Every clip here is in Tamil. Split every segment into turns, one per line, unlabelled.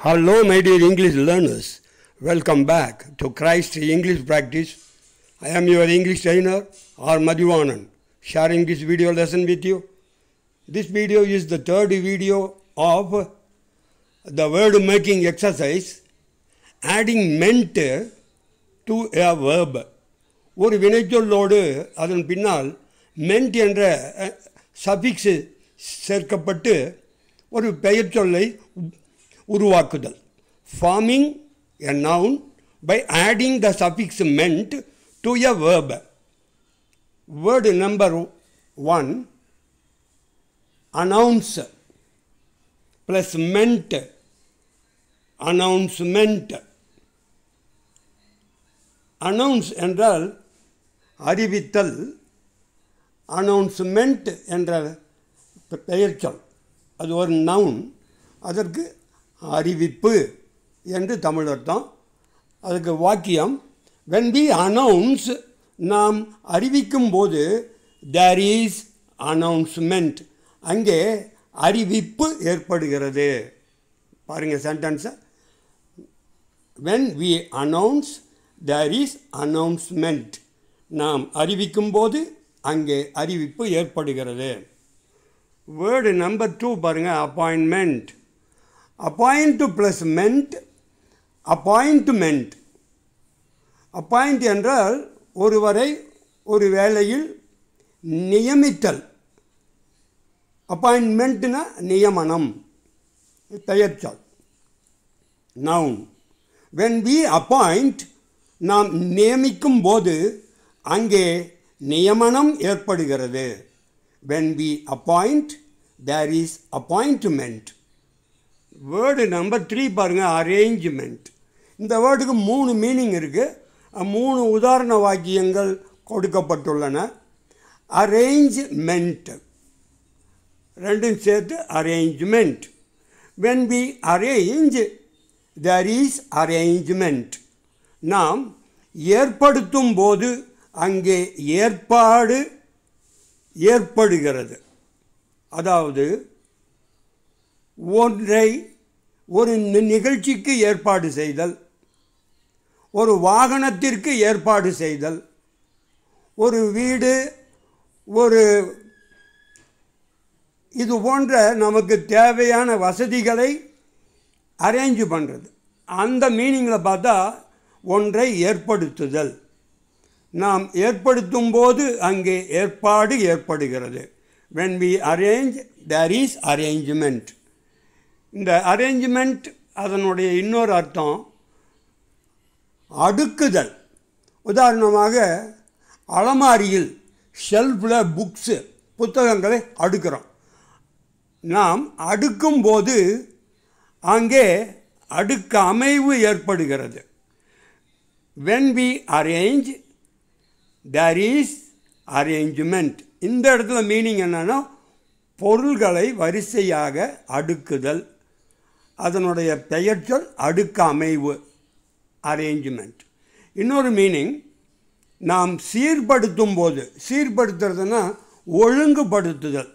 Hello, my dear English learners. Welcome back to Christ English Practice. I am your English trainer, R. Madhuvanan, sharing this video lesson with you. This video is the third video of the word making exercise, adding meant to a verb. ஒரு வினைச்சொல்லோடு அதன் பின்னால் மென்ட் என்ற சஃபிக்ஸ் சேர்க்கப்பட்டு ஒரு பெயர் சொல்லை உருவாக்குதல். Forming a noun by adding the suffix ment to a verb word number one announce plus ment announcement announce என்றால் அறிவித்தல் அனௌன்ஸ்மெண்ட் என்ற பெயர் சொல் அது ஒரு நவுன் அதற்கு அறிவிப்பு என்று தமிழ் அர்த்தம். அதுக்கு வாக்கியம் வென் வி அனௌன்ஸ் நாம் அறிவிக்கும் போது தேர் இஸ் அனௌன்ஸ்மெண்ட் அங்கே அறிவிப்பு ஏற்படுகிறது. பாருங்கள் சென்டென்ஸை when we announce there is announcement நாம் அறிவிக்கும் போது அங்கே அறிவிப்பு ஏற்படுகிறது. வேர்டு நம்பர் டூ பாருங்கள் appointment appoint plus ment appointment appoint என்றால் ஒருவரை ஒரு வேலையில் நியமித்தல். அப்பாயின்மெண்ட்னா நியமனம். பெயர்ச்சொல் நவுன் வென் வி அப்பாயிண்ட் நாம் நியமிக்கும் போது அங்கே நியமனம் ஏற்படுகிறது. When we appoint there is appointment word number three பாருங்கள் அரேஞ்ச்மெண்ட் இந்த வேர்டுக்கு மூணு மீனிங் இருக்குது மூணு உதாரண வாக்கியங்கள் கொடுக்கப்பட்டுள்ளன. அரேஞ்ச்மெண்ட் ரெண்டும் சேர்த்து arrangement when we arrange there is arrangement நாம் ஏற்படுத்தும் போது அங்கே ஏற்பாடு ஏற்படுகிறது. அதாவது ஒன்றை ஒரு நிகழ்ச்சிக்கு ஏற்பாடு செய்தல் ஒரு வாகனத்திற்கு ஏற்பாடு செய்தல் ஒரு வீடு ஒரு இது போன்ற நமக்கு தேவையான வசதிகளை அரேஞ்ச் பண்ணுறது அந்த மீனிங்கில் பார்த்தா ஒன்றை ஏற்படுத்துதல். நாம் ஏற்படுத்தும் போது அங்கே ஏற்பாடு ஏற்படுகிறது. When we arrange there is arrangement இந்த அரேஞ்ச்மெண்ட் அதனுடைய இன்னொரு அர்த்தம் அடுக்குதல். உதாரணமாக அலமாரியில் ஷெல்ஃபில் புக்ஸு புத்தகங்களை அடுக்கிறோம். நாம் அடுக்கும்போது அங்கே அடுக்கு அமைவு ஏற்படுகிறது. When we arrange there is arrangement இந்த இடத்துல மீனிங் என்னென்னா பொருள்களை வரிசையாக அடுக்குதல். அதனுடைய பெயர்ச்சொல் அடுக்கு அமைவு அரேஞ்ச்மெண்ட் இன்னொரு மீனிங் நாம் சீர்படுத்தும் போது சீர்படுத்துறதுன்னா ஒழுங்குபடுத்துதல்.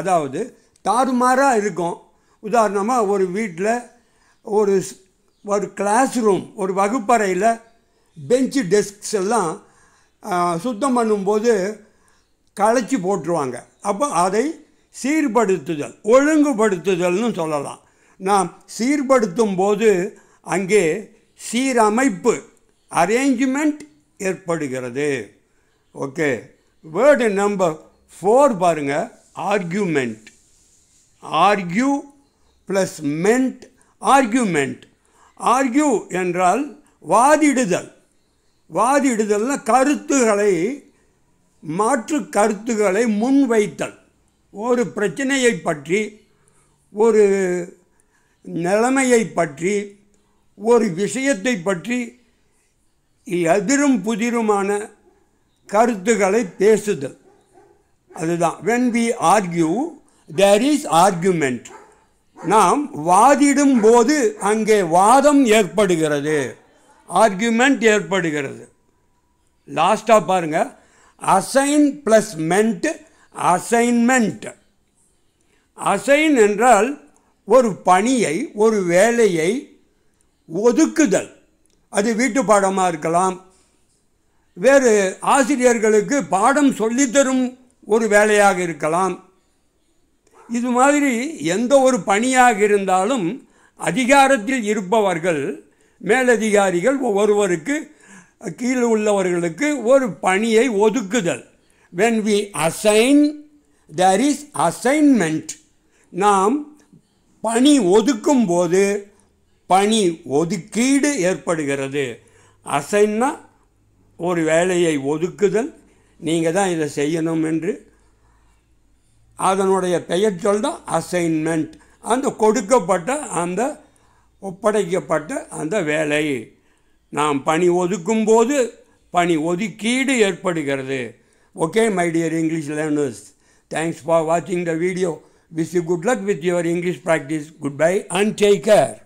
அதாவது தாறுமாறாக இருக்கும். உதாரணமாக ஒரு வீட்டில் ஒரு ஒரு கிளாஸ் ரூம் ஒரு வகுப்பறையில் பெஞ்சு டெஸ்க்ஸ் எல்லாம் சுத்தம் பண்ணும்போது களைச்சி போட்டுருவாங்க. அப்போ அதை சீர்படுத்துதல் ஒழுங்குபடுத்துதல்னு சொல்லலாம். நாம் சீர்படுத்தும் போது அங்கே சீரமைப்பு அரேஞ்ச்மெண்ட் ஏற்படுகிறது. ஓகே வேர்டு நம்பர் ஃபோர் பாருங்கள் argument argue plus ment argument argue என்றால் வாதிடுதல். வாதிடுதல்னா கருத்துகளை மாற்று கருத்துக்களை முன்வைத்தல். ஒரு பிரச்சனையை பற்றி ஒரு நிலைமையை பற்றி ஒரு விஷயத்தை பற்றி எதிரும் புதிருமான கருத்துக்களை பேசுதல். அதுதான். When we argue there is argument நாம் வாதிடும் போது அங்கே வாதம் ஏற்படுகிறது. ஆர்கியூமெண்ட் ஏற்படுகிறது. லாஸ்ட்டாக பாருங்கள் assign plus ment assignment assign என்றால் ஒரு பணியை ஒரு வேலையை ஒதுக்குதல். அது வீட்டு பாடமாக இருக்கலாம். வேறு ஆசிரியர்களுக்கு பாடம் சொல்லித்தரும் ஒரு வேலையாக இருக்கலாம். இது மாதிரி எந்த ஒரு பணியாக இருந்தாலும் அதிகாரத்தில் இருப்பவர்கள் மேலதிகாரிகள் ஒருவருக்கு கீழே உள்ளவர்களுக்கு ஒரு பணியை ஒதுக்குதல். When we assign there is assignment நாம் பணி ஒதுக்கும் போது பணி ஒதுக்கீடு ஏற்படுகிறது. அசைன்னா ஒரு வேலையை ஒதுக்குதல் நீங்கள் தான் இதை செய்யணும் என்று அதனுடைய பெயர் சொல் தான் அசைன்மெண்ட். அந்த கொடுக்கப்பட்ட அந்த ஒப்படைக்கப்பட்ட அந்த வேலை. நாம் பணி ஒதுக்கும் போது பணி ஒதுக்கீடு ஏற்படுகிறது. Okay my dear English learners thanks for வாட்சிங் the video Wish you good luck with your English practice. Goodbye and take care.